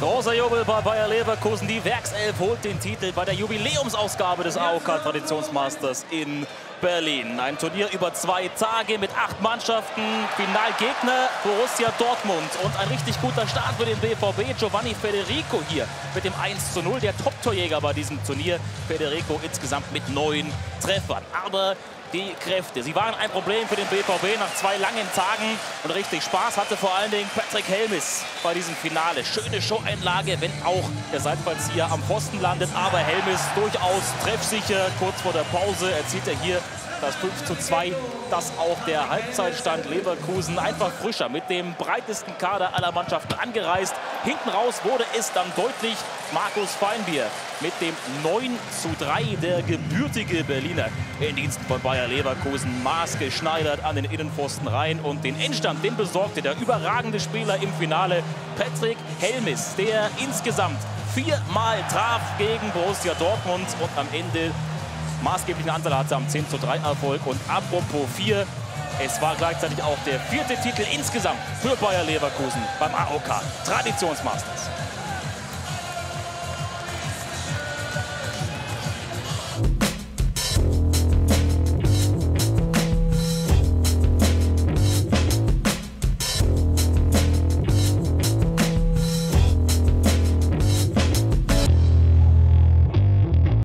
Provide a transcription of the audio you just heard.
Großer Jubel bei Bayer Leverkusen. Die Werkself holt den Titel bei der Jubiläumsausgabe des AOK Traditionsmasters in Berlin. Ein Turnier über zwei Tage mit acht Mannschaften. Finalgegner Borussia Dortmund. Und ein richtig guter Start für den BVB. Giovanni Federico hier mit dem 1 zu 0. Der Top-Torjäger bei diesem Turnier. Federico insgesamt mit neun Treffern. Aber die Kräfte. Sie waren ein Problem für den BVB nach zwei langen Tagen und richtig Spaß hatte vor allen Dingen Patrick Helmis bei diesem Finale. Schöne Show-Einlage, wenn auch der Seitfallzieher am Pfosten landet, aber Helmis durchaus treffsicher. Kurz vor der Pause erzielt er hier das 5 zu 2, das auch der Halbzeitstand Leverkusen einfach frischer mit dem breitesten Kader aller Mannschaften angereist. Hinten raus wurde es dann deutlich. Markus Feinbier mit dem 9 zu 3, der gebürtige Berliner in Diensten von Bayer Leverkusen maßgeschneidert an den Innenpfosten rein. Und den Endstand, den besorgte der überragende Spieler im Finale Patrick Helmis, der insgesamt viermal traf gegen Borussia Dortmund. Und am Ende maßgeblichen Anteil hatte am 10 zu 3 Erfolg. Und apropos 4, es war gleichzeitig auch der vierte Titel insgesamt für Bayer Leverkusen beim AOK Traditionsmasters.